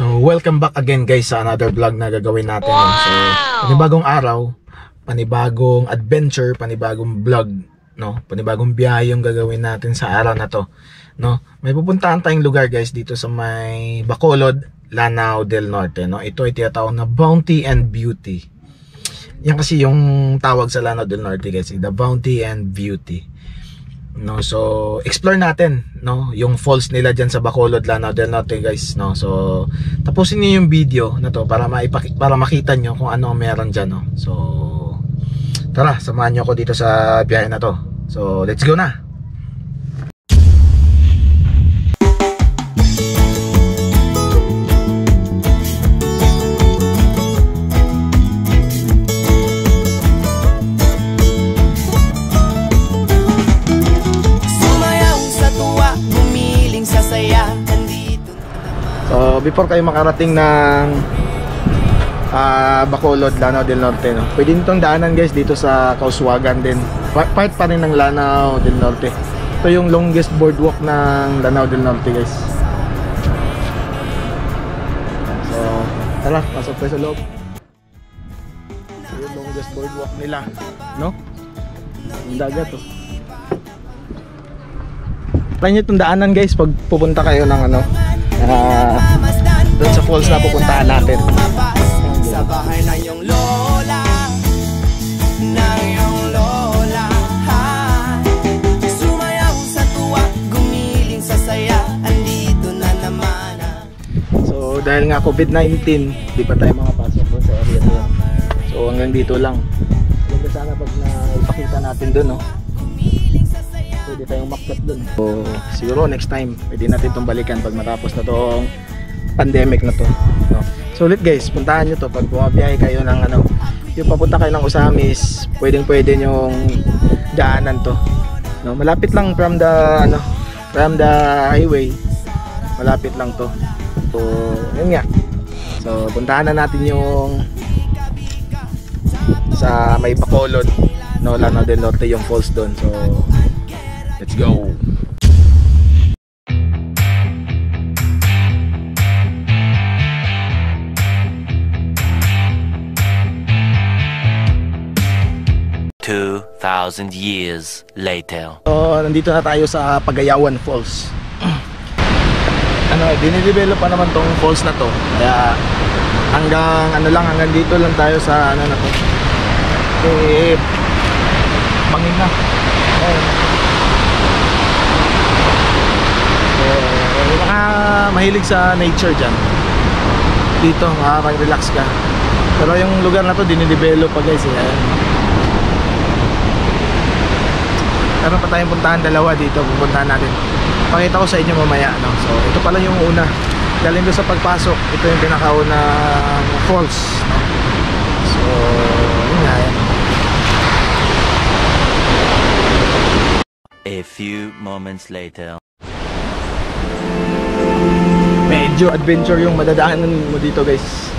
So, welcome back again guys sa another vlog na gagawin natin. no? So, panibagong araw, panibagong adventure, panibagong vlog, no? Panibagong biyahe yung gagawin natin sa araw na to, no? May pupuntahan tayong lugar guys dito sa may Bacolod, Lanao del Norte, no? Ito ay tinatawag na Bounty and Beauty. Yan kasi yung tawag sa Lanao del Norte guys, the Bounty and Beauty. No, so explore natin, no, yung falls nila diyan sa Bacolod, Lanao del Norte, guys, no. So tapusin niyo yung video na to para maipaki para makita niyo kung ano meron diyan, no. So tara, samahan niyo ako dito sa biyahe na to. So let's go na. So before kayo makarating ng ah Bacolod, Lanao del Norte, no. Pwede nitong daanan guys dito sa Kauswagan din. Pa- Part pa rin ng Lanao del Norte. Ito yung longest boardwalk ng Lanao del Norte, guys. So, tara, pasok tayo sa loob. Yung longest boardwalk nila, no? Yung dagat, oh. Try nyo itong daanan guys pag pupunta kayo ng ano, Masdan doon sa falls na pupuntahan natin. Sa bahay ng iyong lola Ng iyong lola ha? Sumayaw sa tuwa, gumiling sa saya Andito na naman ang So dahil nga COVID-19, di pa tayo makapasok doon sa area na yun. So hanggang dito lang. Ganda sana pag naipakita natin doon, no? Pwede tayong makyat doon. So siguro next time, pwede natin itong balikan pag matapos na tong pandemic na to. No? So ulit guys, puntahan nyo to pag bumabiyahe kayo ng ano, yung papunta kayo ng Usamis, pwedeng pwede nyong daanan to. No, malapit lang from the ano, from the highway. Malapit lang to. So, yun nga. So, puntahan na natin yung sa may Bacolod, no, Lanao del Norte yung falls doon. So, let's go. Two thousand years later. So, nandito na tayo sa Pagayawan Falls. ano, dinidevelop pa naman tong falls na to. Kaya hanggang ano lang, hanggang dito lang tayo sa ano na to. Eh, bangin na. Ayun. So, mga mahilig sa nature dyan. Dito, makakag-relax ka. Pero yung lugar na to, dinidevelop pa guys. Eh. Ayan. Meron pa tayong puntahan dalawa dito, pupuntahan natin. Pakita ko sa inyo mamaya, no? So, ito pala yung una. Galing doon sa pagpasok, ito yung pinakauna falls, no? So, yun. A few moments later. Medyo adventure yung madadaanan mo dito, guys.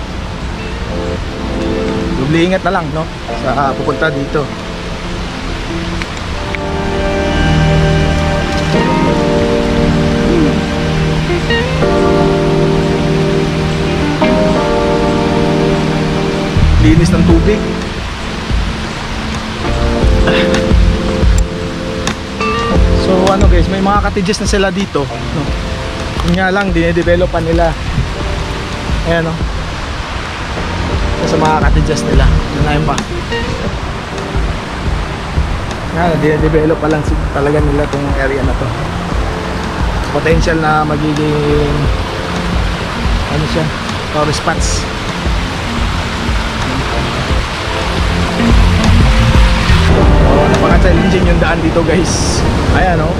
Dubli ingat na lang, no? Sa pupunta dito. Linis ng tubig. So ano guys, may mga cottages na sila dito. No? Yun nga lang, dinedevelop pa nila. Ayan o. Sa mga cottages nila. Yun na yun pa. Nga, dinedevelop pa lang talaga nila tong area na to. Potential na magiging ano siya, tourist spots. Oh, napaka-challenging yung daan dito guys. Ayan oh.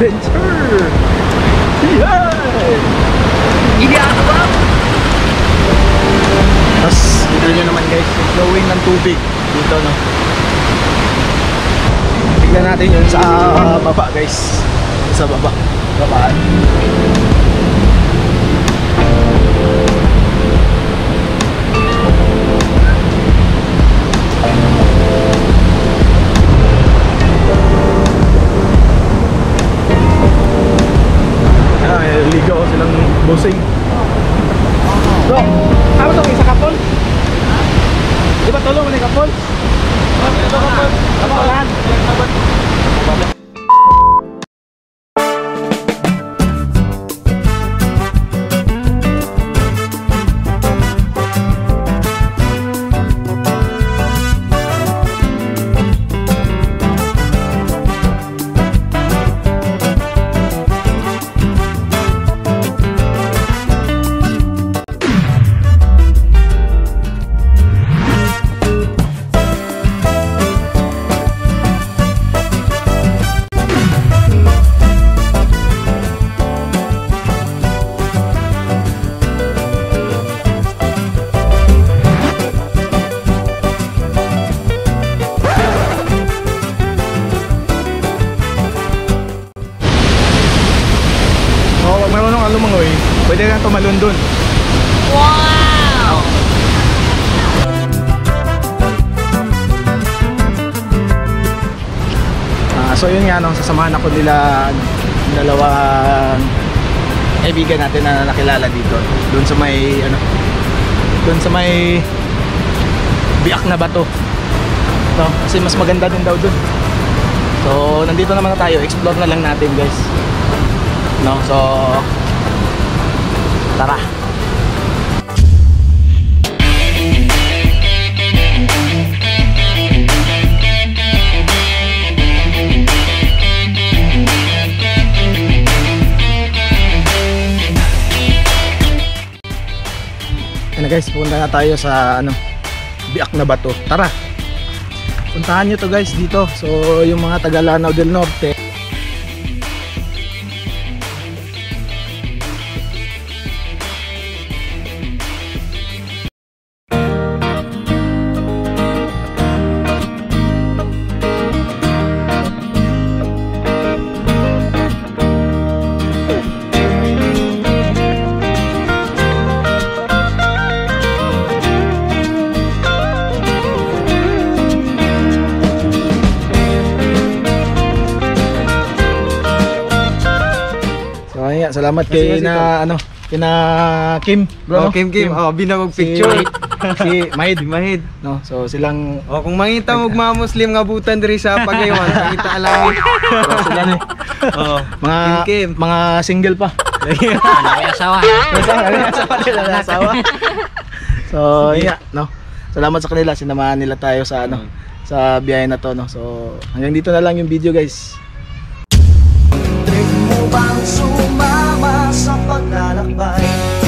Adventure! Yay! Hindi ako ba? Tapos, dito nyo naman guys, flowing ng tubig dito no. Tignan natin yun sa baba guys. Sa baba. Babaan. Ah, pwede kang tumalon dun. Ah, so yun nga no, sasamahan ako nila ng dalawang kaibigan natin na nakilala dito. Doon sa may ano, doon sa may biak na bato. No, kasi mas maganda din daw doon. So, nandito naman na tayo, explore na lang natin, guys. No, so tara. Ano guys, pupunta na tayo sa ano, Biak na Bato. Tara. Puntahan nyo to guys dito. So, yung mga taga Lanao del Norte, salamat Sige, kay na ano, kina Kim, bro. Oh, Kim Kim, oh, binagog Si- picture. si Mahid, Mahid. no. So silang Oh, kung mangita mo mga Muslim nga butan diri sa Pagayon, mangita alam. so, sila ni Oh, mga Kim Kim. mga single pa. asawa. Asawa, asawa nila na asawa. So, yeah, no. Salamat sa kanila, sinamahan nila tayo sa ano, sa biyahe na to, no. So, hanggang dito na lang yung video, guys. Trip mo bang sumama sa paglalakbay?